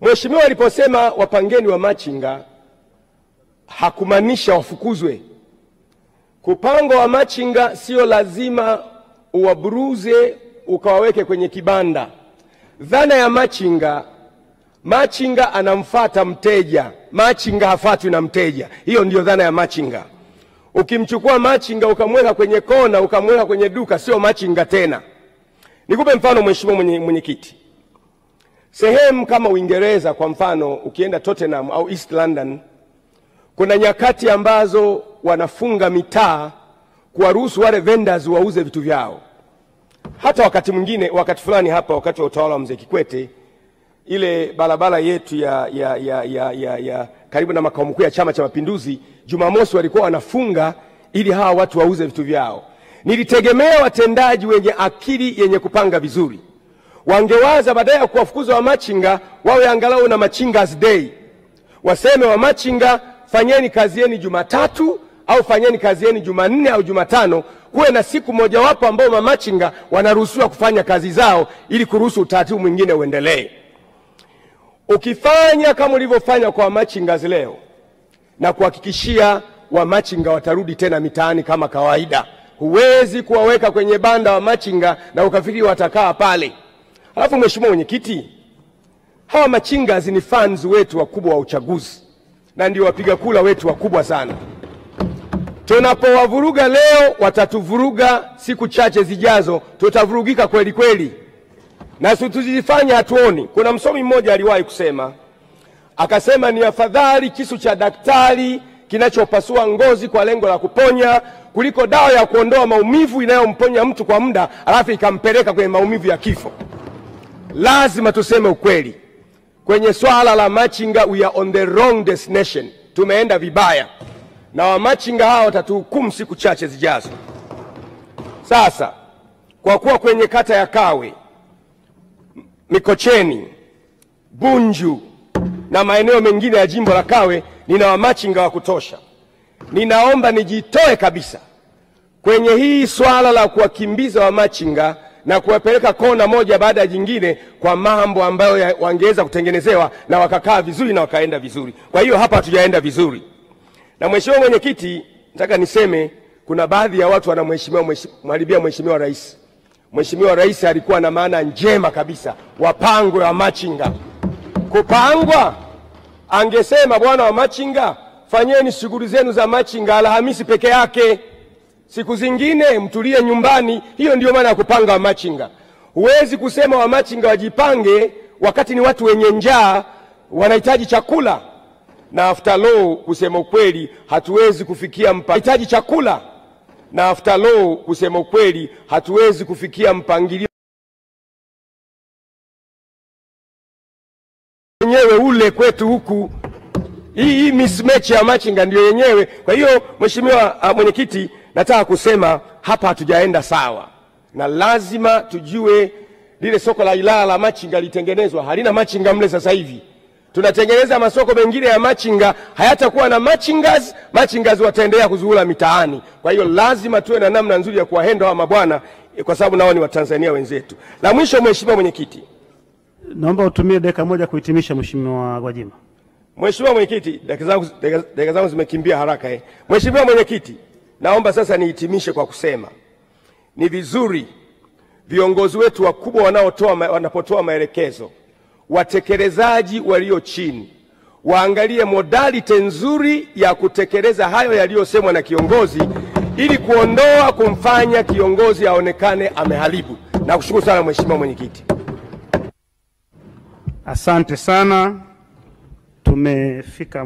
Mheshimiwa aliposema wapangeni wa machinga hakumaanisha wafukuzwe. Kupangwa wa machinga sio lazima uwaburuze ukawaweke kwenye kibanda. Dhana ya machinga, machinga anamfata mteja, machinga hafatwi na mteja. Hiyo ndiyo dhana ya machinga. Ukimchukua machinga ukamweka kwenye kona ukamweka kwenye duka, sio machinga tena. Nikupe mfano mheshimiwa mwenye mwenyekiti, sehemu kama Uingereza kwa mfano, ukienda Tottenham au East London, kuna nyakati ambazo wanafunga mitaa kuwaruhusu wale vendors wauze vitu vyao. Hata wakati mwingine, wakati fulani hapa, wakati wa utawala wa mzee Kikwete, ile barabara yetu ya, ya, ya, ya, ya, ya karibu na makao makuu ya Chama cha Mapinduzi, Jumamosi walikuwa wanafunga ili hawa watu wauze vitu vyao. Nilitegemea watendaji wenye akili yenye kupanga vizuri wangewaza baadaye ya kuwafukuza wamachinga wawe angalau na machinga's day, waseme wamachinga, fanyeni kazi yenu Jumatatu au fanyeni kazi yenu Jumanne au Jumatano, kuwe na siku mojawapo ambao mamachinga wanaruhusiwa kufanya kazi zao ili kuruhusu utaratibu mwingine uendelee. Ukifanya kama ulivyofanya kwa wamachingas leo, na kuhakikishia wamachinga watarudi tena mitaani kama kawaida. Huwezi kuwaweka kwenye banda wamachinga na ukafikiri watakaa pale. Alafu mheshimiwa mwenyekiti, hawa machinga ni fans wetu wakubwa wa uchaguzi na ndio wapiga kula wetu wakubwa sana. Tunapowavuruga leo, watatuvuruga siku chache zijazo, tutavurugika kweli kweli, na tuzifanya hatuoni. Kuna msomi mmoja aliwahi kusema, akasema ni afadhali kisu cha daktari kinachopasua ngozi kwa lengo la kuponya kuliko dawa ya kuondoa maumivu inayomponya mtu kwa muda alafu ikampeleka kwenye maumivu ya kifo. Lazima tuseme ukweli kwenye swala la machinga, we are on the wrong destination. Tumeenda vibaya na wamachinga hawa watatuhukumu siku chache zijazo. Sasa kwa kuwa kwenye kata ya Kawe, Mikocheni, Bunju na maeneo mengine ya jimbo la Kawe nina wamachinga wa kutosha, ninaomba nijitoe kabisa kwenye hii swala la kuwakimbiza wamachinga na kuwapeleka kona moja baada ya jingine kwa mambo ambayo wangeweza kutengenezewa na wakakaa vizuri na wakaenda vizuri. Kwa hiyo hapa hatujaenda vizuri. Na mheshimiwa mwenyekiti, nataka niseme kuna baadhi ya watu wanamheshimiwa mwalibia mheshimiwa rais. Mheshimiwa rais alikuwa na maana njema kabisa, wapangwe wa machinga. Kupangwa, angesema bwana wa machinga, fanyeni shughuli zenu za machinga Alhamisi peke yake, siku zingine mtulie nyumbani. Hiyo ndio maana ya kupanga wamachinga. Huwezi kusema wamachinga wajipange wakati ni watu wenye njaa, wanahitaji chakula na after law, kusema ukweli, hatuwezi kufikia hitaji chakula na after law, kusema ukweli, hatuwezi kufikia mpangilio wenyewe ule kwetu huku. Hii mismatch ya machinga ndio yenyewe. Kwa hiyo mheshimiwa uh, mwenyekiti, nataka kusema hapa hatujaenda sawa, na lazima tujue lile soko la Ilala la machinga litengenezwa, halina machinga mle sasa hivi tunatengeneza masoko mengine ya machinga hayatakuwa na machingas. Machingas wataendelea kuzuhula mitaani. Kwa hiyo lazima tuwe na namna nzuri ya kuwahenda hawa mabwana, kwa sababu nao ni Watanzania wenzetu. La mwisho, mheshimiwa mwenyekiti, Naomba utumie dakika moja kuhitimisha, Mheshimiwa Gwajima. Mheshimiwa mwenyekiti, dakika zangu zimekimbia haraka eh. Mheshimiwa mwenyekiti, naomba sasa nihitimishe kwa kusema ni vizuri viongozi wetu wakubwa wanaotoa wanapotoa maelekezo watekelezaji walio chini waangalie modality nzuri ya kutekeleza hayo yaliyosemwa na kiongozi ili kuondoa kumfanya kiongozi aonekane ameharibu. Nakushukuru sana Mheshimiwa Mwenyekiti. Asante sana, tumefika.